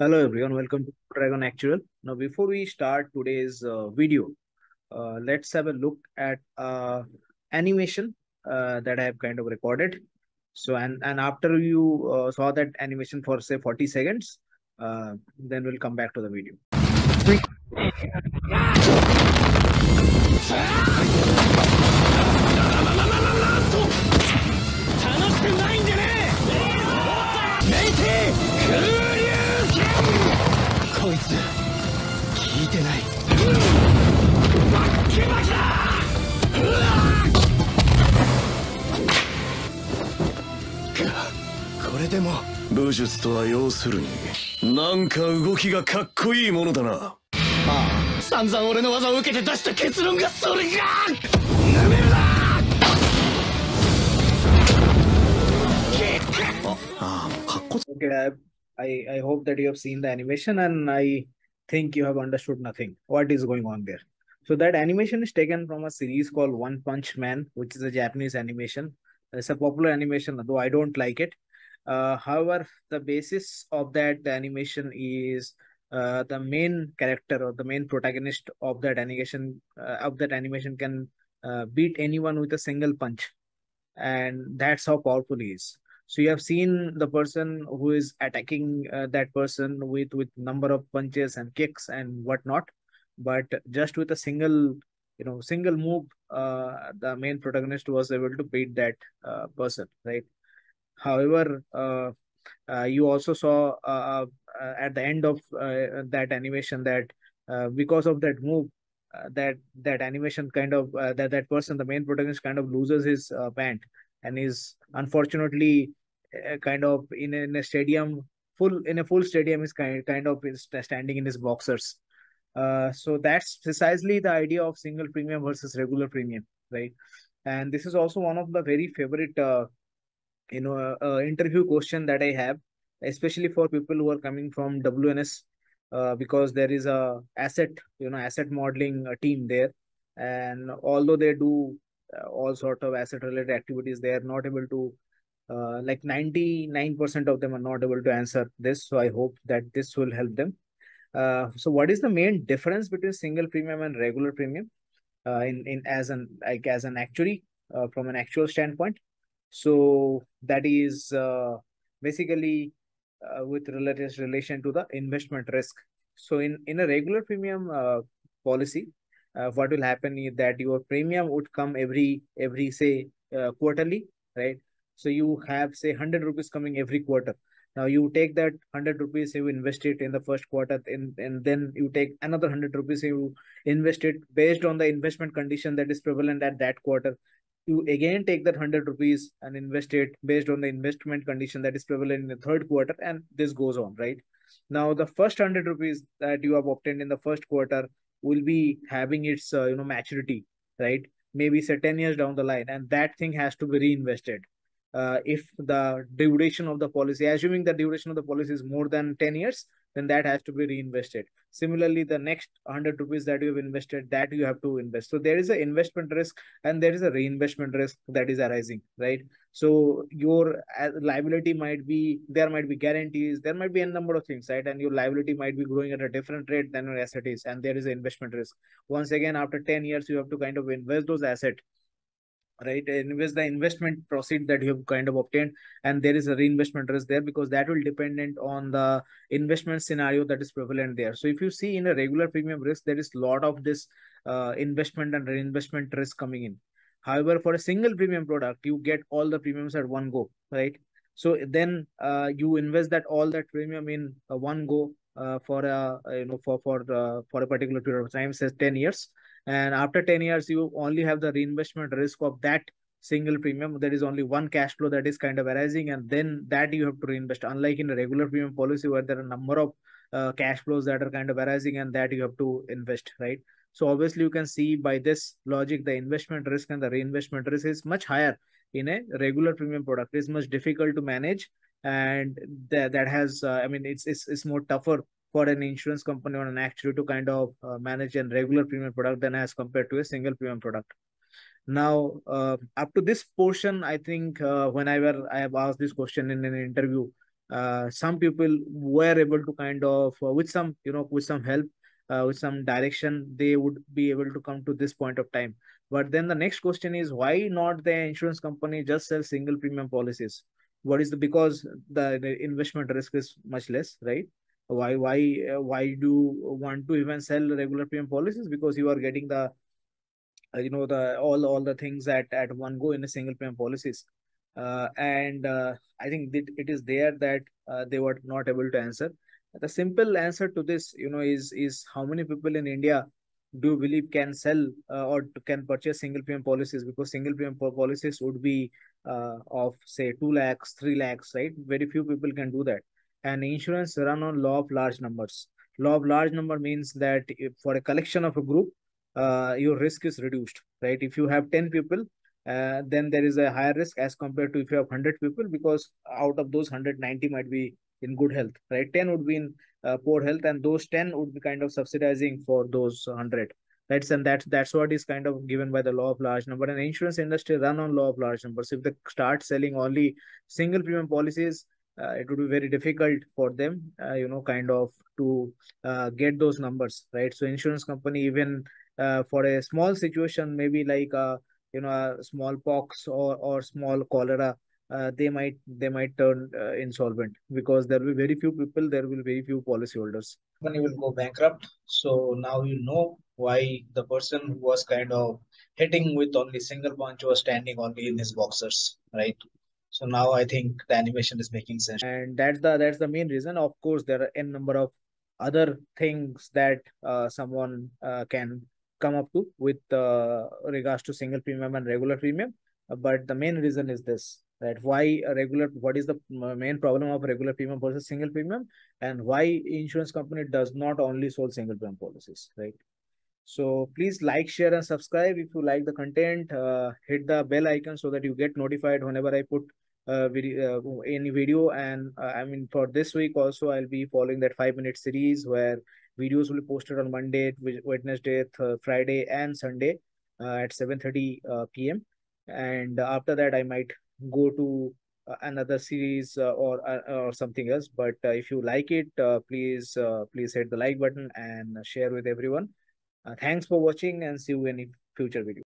Hello everyone, welcome to Dragon Actuarial. Now before we start today's uh, video, uh, let's have a look at uh, animation uh, that I have kind of recorded. So and and after you uh, saw that animation for say 40 seconds, uh, then we'll come back to the video. Ka- これでも。武術とは要するになんか動きがかっこいいものだな。ああ散々俺の技を受けて出した結論がそれかなめるなああもうかっこ Okay, I, I I hope that you have seen the animation and I think you have understood nothing. What is going on there? So that animation is taken from a series called One Punch Man, which is a Japanese animation. It's a popular animation, though I don't like it. Uh, however, the basis of that animation is uh, the main character or the main protagonist of that animation uh, of that animation can uh, beat anyone with a single punch, and that's how powerful he is. So you have seen the person who is attacking uh, that person with with number of punches and kicks and whatnot, but just with a single you know single move, uh, the main protagonist was able to beat that uh, person, right? However, uh, uh, you also saw uh, uh, at the end of uh, that animation that uh, because of that move, uh, that that animation kind of uh, that that person, the main protagonist, kind of loses his uh, pant and is unfortunately uh, kind of in a, in a stadium full in a full stadium is kind kind of is standing in his boxers. Uh, so that's precisely the idea of single premium versus regular premium, right? And this is also one of the very favorite uh, you know uh, uh, interview question that I have, especially for people who are coming from WNS, uh, because there is a asset you know asset modeling uh, team there, and although they do uh, all sort of asset related activities, they are not able to uh, like 99% of them are not able to answer this. So I hope that this will help them. Uh, so what is the main difference between single premium and regular premium uh, in, in as an like as an actuary uh, from an actual standpoint? So that is uh, basically uh, with related relation to the investment risk. So in, in a regular premium uh, policy, uh, what will happen is that your premium would come every every say uh, quarterly, right? So you have say 100 rupees coming every quarter. Now you take that 100 rupees, you invest it in the first quarter, and, and then you take another 100 rupees, you invest it based on the investment condition that is prevalent at that quarter. You again take that 100 rupees and invest it based on the investment condition that is prevalent in the third quarter and this goes on right? Now the first 100 rupees that you have obtained in the first quarter will be having its uh, you know maturity right? Maybe say 10 years down the line and that thing has to be reinvested uh, if the duration of the policy assuming the duration of the policy is more than 10 years then that has to be reinvested. Similarly the next 100 rupees that you have invested that you have to invest. So there is an investment risk and there is a reinvestment risk that is arising right? So your uh, liability might be there might be guarantees there might be a number of things right? And your liability might be growing at a different rate than your asset is and there is an investment risk. Once again after 10 years you have to kind of invest those assets right? Invest the investment proceed that you have kind of obtained and there is a reinvestment risk there because that will dependent on the investment scenario that is prevalent there. So if you see in a regular premium risk there is a lot of this uh, investment and reinvestment risk coming in. However for a single premium product you get all the premiums at one go right? So then uh, you invest that all that premium in uh, one go uh, for a you know for for uh, for a particular period of time says 10 years and after 10 years you only have the reinvestment risk of that single premium. There is only one cash flow that is kind of arising and then that you have to reinvest. Unlike in a regular premium policy where there are a number of uh, cash flows that are kind of arising and that you have to invest right? So obviously you can see by this logic the investment risk and the reinvestment risk is much higher in a regular premium product. It's much difficult to manage and that that has uh, i mean it's, it's it's more tougher for an insurance company or an actuary to kind of uh, manage a regular premium product than as compared to a single premium product. Now, uh, up to this portion, I think uh, whenever I have asked this question in an interview, uh, some people were able to kind of uh, with some you know with some help uh, with some direction they would be able to come to this point of time. But then the next question is why not the insurance company just sell single premium policies? What is the because the, the investment risk is much less right why why uh, why do you want to even sell regular premium policies because you are getting the uh, you know the all all the things at at one go in a single premium policies uh, and uh, I think that it is there that uh, they were not able to answer. The simple answer to this, you know, is is how many people in India do you believe can sell uh, or can purchase single premium policies because single premium policies would be of say two lakhs, three lakhs, right? Very few people can do that. And insurance run on law of large numbers. Law of large number means that for a collection of a group, uh, your risk is reduced, right? If you have 10 people, uh, then there is a higher risk as compared to if you have 100 people because out of those 190 might be in good health right 10 would be in uh, poor health and those 10 would be kind of subsidizing for those 100 right and that's that's what is kind of given by the law of large number and insurance industry run on law of large numbers if they start selling only single premium policies uh, it would be very difficult for them uh, you know kind of to uh, get those numbers right? So insurance company even uh, for a small situation maybe like uh, you know a smallpox or or small cholera uh, they might they might turn insolvent because there will be very few people there will be very few policyholders. Company will go bankrupt. So now you know why the person who was kind of hitting with only single punch was standing only in his boxers right so now i think the animation is making sense. And that's the that's the main reason. Of course there are n number of other things that uh, someone uh, can come up to with uh, regards to single premium and regular premium. Uh, but the main reason is this that why regular what is the main problem of regular premium versus single premium? And why insurance company does not only sold single premium policies right so please like share and subscribe. If you like the content uh, hit the bell icon so that you get notified whenever i put uh, video uh, any video. And uh, i mean for this week also i'll be following that five minute series where videos will be posted on monday wednesday friday and sunday uh, at 7:30 uh, p.m and after that i might go to another series or or something else. But if you like it please please hit the like button and share with everyone Uh, thanks for watching and see you in future video